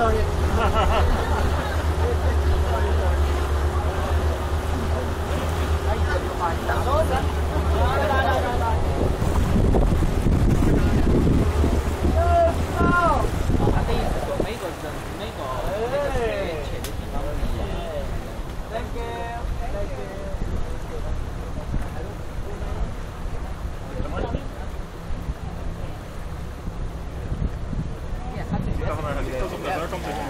哎，哈哈哈哈哈！哎，哎，哎，哎，哎，something.